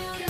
you